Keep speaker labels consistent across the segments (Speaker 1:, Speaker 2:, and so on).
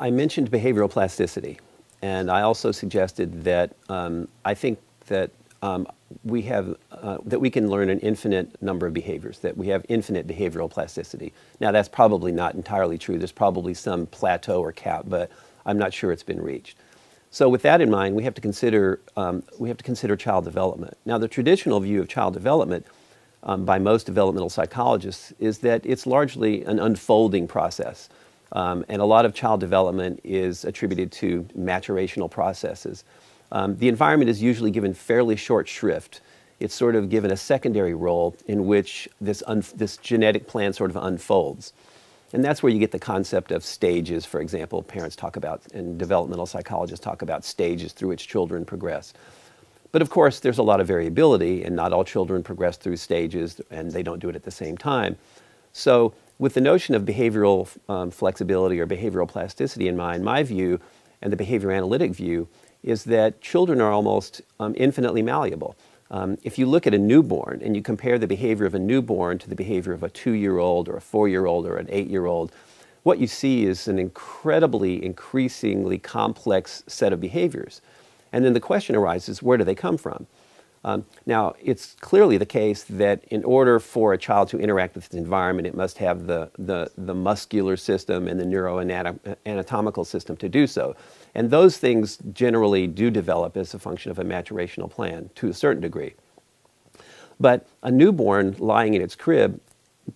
Speaker 1: I mentioned behavioral plasticity, and I also suggested that um, I think that um, we have uh, that we can learn an infinite number of behaviors, that we have infinite behavioral plasticity. Now, that's probably not entirely true. There's probably some plateau or cap, but I'm not sure it's been reached. So, with that in mind, we have to consider um, we have to consider child development. Now, the traditional view of child development um, by most developmental psychologists is that it's largely an unfolding process. Um, and a lot of child development is attributed to maturational processes. Um, the environment is usually given fairly short shrift. It's sort of given a secondary role in which this, this genetic plan sort of unfolds. And that's where you get the concept of stages, for example. Parents talk about, and developmental psychologists talk about stages through which children progress. But of course, there's a lot of variability, and not all children progress through stages, and they don't do it at the same time. So, with the notion of behavioral um, flexibility or behavioral plasticity in mind, my view and the behavior analytic view is that children are almost um, infinitely malleable. Um, if you look at a newborn and you compare the behavior of a newborn to the behavior of a two year old or a four year old or an eight year old, what you see is an incredibly, increasingly complex set of behaviors. And then the question arises where do they come from? Um, now, it's clearly the case that in order for a child to interact with its environment, it must have the, the, the muscular system and the neuroanatomical system to do so. And those things generally do develop as a function of a maturational plan to a certain degree. But a newborn lying in its crib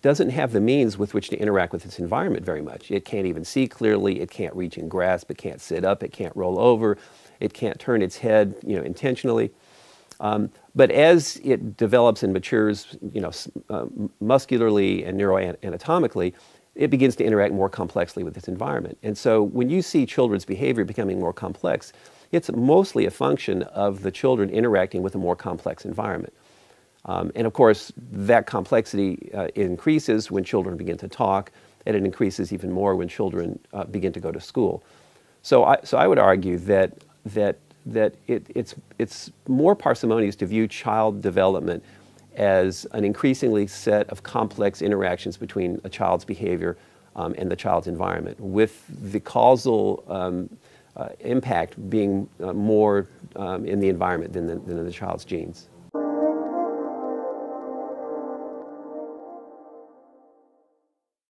Speaker 1: doesn't have the means with which to interact with its environment very much. It can't even see clearly, it can't reach and grasp, it can't sit up, it can't roll over, it can't turn its head you know, intentionally. Um, but as it develops and matures, you know, uh, muscularly and neuroanatomically, it begins to interact more complexly with its environment. And so when you see children's behavior becoming more complex, it's mostly a function of the children interacting with a more complex environment. Um, and of course, that complexity uh, increases when children begin to talk, and it increases even more when children uh, begin to go to school. So I, so I would argue that, that that it, it's, it's more parsimonious to view child development as an increasingly set of complex interactions between a child's behavior um, and the child's environment, with the causal um, uh, impact being uh, more um, in the environment than, the, than in the child's genes.